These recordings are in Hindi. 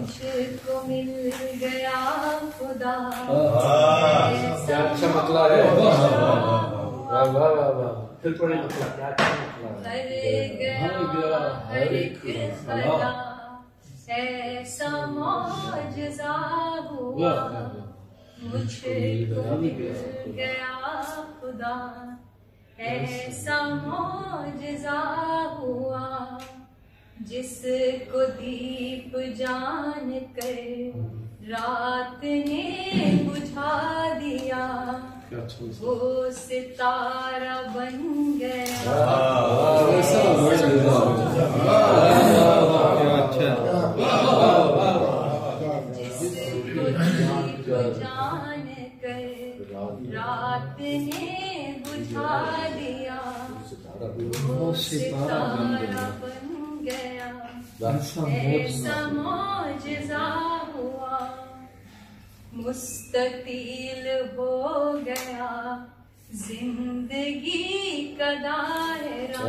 मुझको मिल गया खुदा क्या अच्छा मतला है वाह वाह वाह वाह। फिर मतला क्या अच्छा मतला हर गया हर एक ऐसा मौजज़ा हुआ मुझको मिल गया खुदा। ऐसा मौजज़ा जिसको दीप जान कर रात ने बुझा दिया अच्छा वो सितारा बन गया। अच्छा जिसको दीप जान कर रात ने बुझा दिया वो सितारा बन गया। हुआ मुस्ततील हो गया ज़िंदगी का दायरा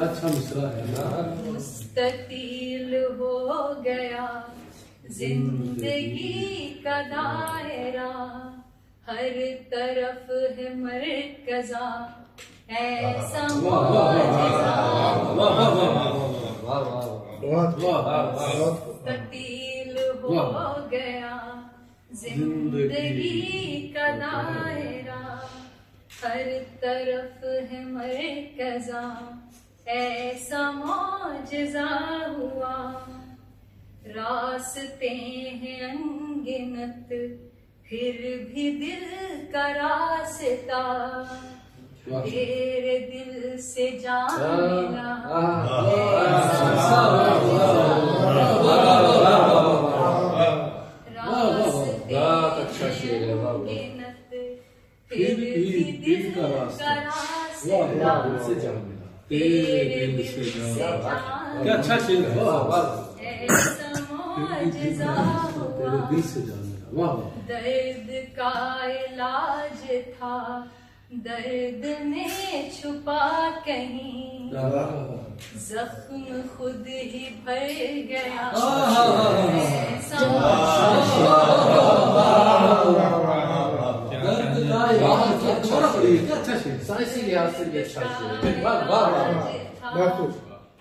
अच्छा है मुस्ततील हो गया ज़िंदगी का दायरा हर तरफ़ है मरकजा ऐसा वाह वाह मुस्ततील हो गया ज़िंदगी का दायरा हर तरफ़ है मरकजा ऐसा मौजज़ा हुआ रास्ते हैं अनगिनत फिर भी दिल का रास्ता तेरे दिल से जा मिला अच्छा है, फिर भी दिल का रास्ता से जान मिला तेरे दिल से जान क्या अच्छा शेर है वाह वाह तेरे दिल से जान मिला वाह वाह दर्द का इलाज था दर्द में छुपा कहीं। जख्म खुद ही भर गया।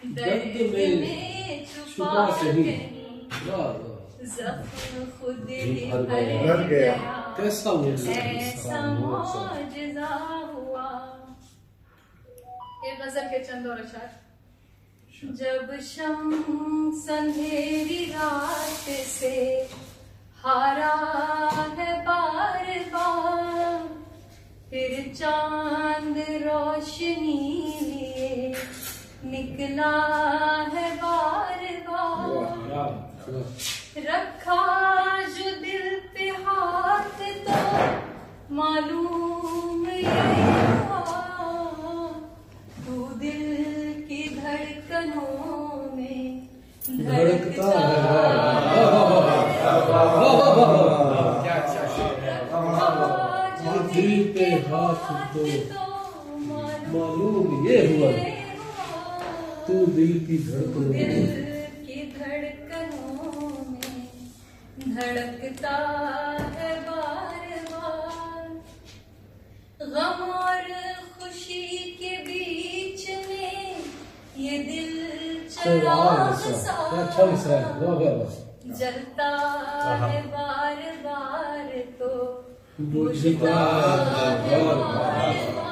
दर्द में छुपा कहीं। जख्म खुद भर गया। कैसा हुआ ये गज़ल के चंद और जब शम्स अंधेरी रात से हारा है बार बार फिर चाँद रोशनी लिए निकला है बार बार धड़कता है। दिल पे हाथ तो मालूम ये हुआ तू दिल की धड़कन दिल की धड़कनों में धड़कता है। क्या अच्छा है जलता है बार बार तो बुझता है बार बार बार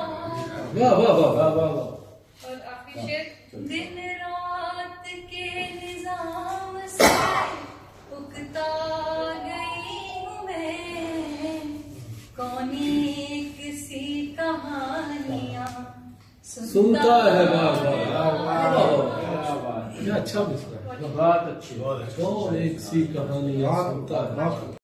वाह वाह वाह वाह वाह वाह और आखिरी शेर दिन रात के निज़ाम से उगता गई हूँ मैं कौनी किसी कहानियाँ सुनता है वाह क्या अच्छा मिसरा अच्छी बहुत अच्छी और एक सी कहानी सुनता है